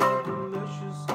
so delicious.